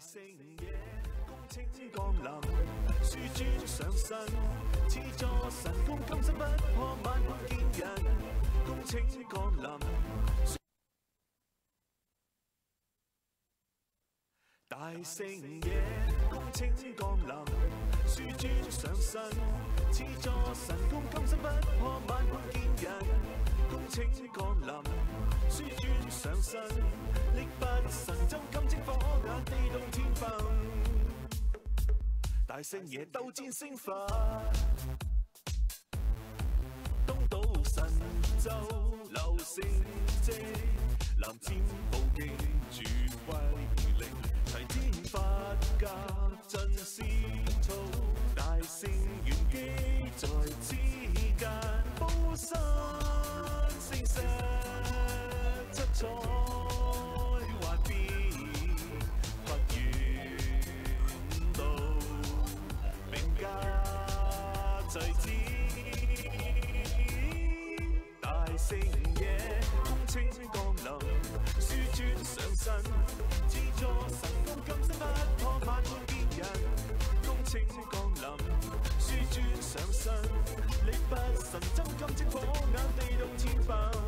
大圣夜，功请降临，书尊上身，此座神功今生不破，万古见人。功请降临。大圣夜，功请降临，书尊上身，此座神功今生不破，万古见人。功请降临。书尊上身，力拔神洲，金睛火眼，地动天崩。大圣也斗战星范，东倒神州流星箭，南天宝镜，主威灵，齐天法架尽消粗，大圣远击在之间，波山。在幻变，不怨道命格在天。大圣夜，空青降临，书尊上身，资助神功，金生不破，万箭见人。冬青降临，书尊上身，力拔神针，金睛火眼，地动千崩。